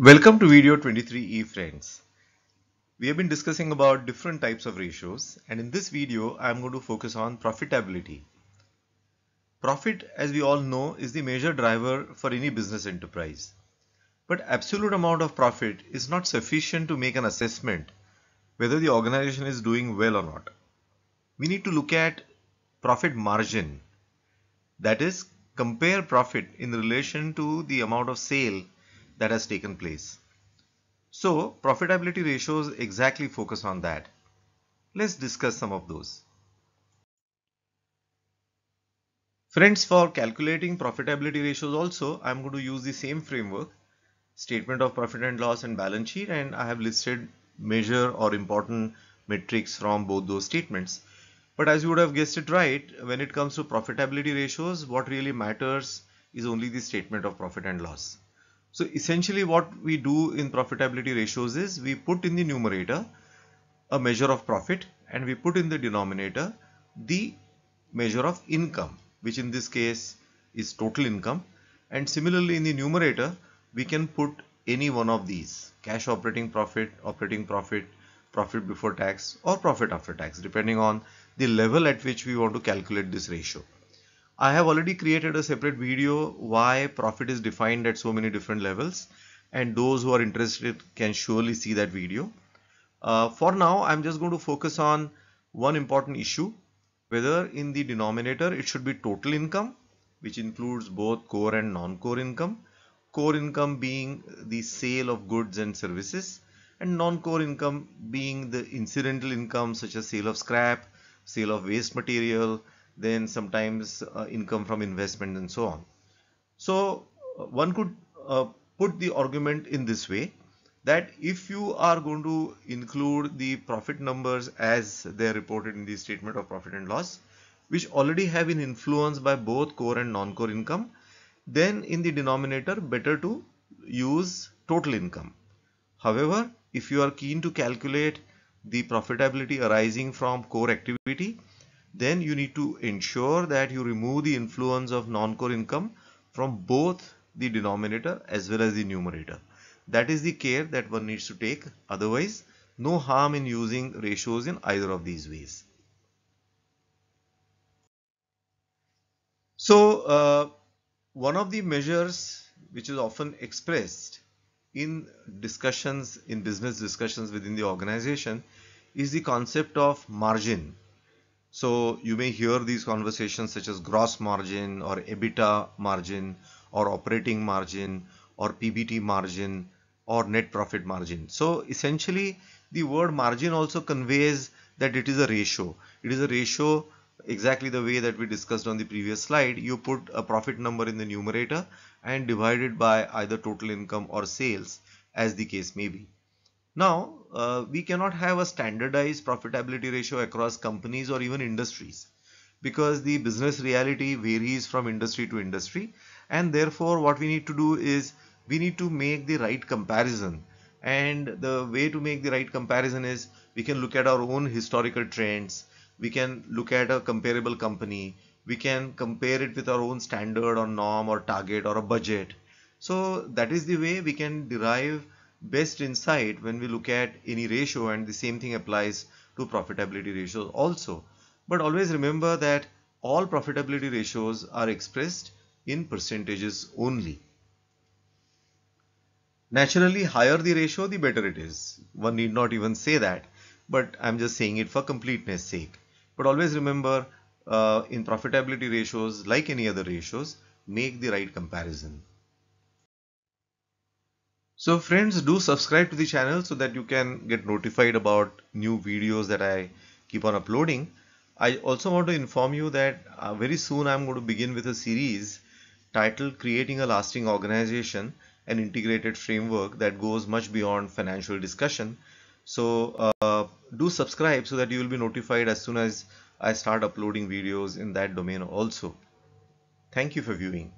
Welcome to video 23e friends. We have been discussing about different types of ratios and in this video I am going to focus on profitability. Profit as we all know is the major driver for any business enterprise. But absolute amount of profit is not sufficient to make an assessment whether the organization is doing well or not. We need to look at profit margin that is compare profit in relation to the amount of sale that has taken place. So profitability ratios exactly focus on that. Let's discuss some of those. Friends, for calculating profitability ratios also, I'm going to use the same framework, statement of profit and loss and balance sheet and I have listed measure or important metrics from both those statements. But as you would have guessed it right, when it comes to profitability ratios, what really matters is only the statement of profit and loss. So essentially what we do in profitability ratios is we put in the numerator a measure of profit and we put in the denominator the measure of income which in this case is total income and similarly in the numerator we can put any one of these cash operating profit, operating profit, profit before tax or profit after tax depending on the level at which we want to calculate this ratio. I have already created a separate video why profit is defined at so many different levels and those who are interested can surely see that video. Uh, for now I'm just going to focus on one important issue whether in the denominator it should be total income which includes both core and non-core income core income being the sale of goods and services and non-core income being the incidental income such as sale of scrap, sale of waste material, then sometimes uh, income from investment and so on. So uh, one could uh, put the argument in this way that if you are going to include the profit numbers as they are reported in the statement of profit and loss which already have been influenced by both core and non-core income then in the denominator better to use total income. However, if you are keen to calculate the profitability arising from core activity then you need to ensure that you remove the influence of non-core income from both the denominator as well as the numerator. That is the care that one needs to take otherwise no harm in using ratios in either of these ways. So uh, one of the measures which is often expressed in discussions in business discussions within the organization is the concept of margin so you may hear these conversations such as gross margin or EBITDA margin or operating margin or PBT margin or net profit margin. So essentially the word margin also conveys that it is a ratio. It is a ratio exactly the way that we discussed on the previous slide. You put a profit number in the numerator and divide it by either total income or sales as the case may be. Now, uh, we cannot have a standardized profitability ratio across companies or even industries because the business reality varies from industry to industry. And therefore what we need to do is we need to make the right comparison. And the way to make the right comparison is we can look at our own historical trends. We can look at a comparable company. We can compare it with our own standard or norm or target or a budget. So that is the way we can derive best insight when we look at any ratio and the same thing applies to profitability ratios also. But always remember that all profitability ratios are expressed in percentages only. Naturally, higher the ratio, the better it is. One need not even say that, but I'm just saying it for completeness sake. But always remember, uh, in profitability ratios, like any other ratios, make the right comparison. So friends do subscribe to the channel so that you can get notified about new videos that I keep on uploading. I also want to inform you that uh, very soon I'm going to begin with a series titled Creating a Lasting Organization an integrated framework that goes much beyond financial discussion. So uh, do subscribe so that you will be notified as soon as I start uploading videos in that domain also. Thank you for viewing.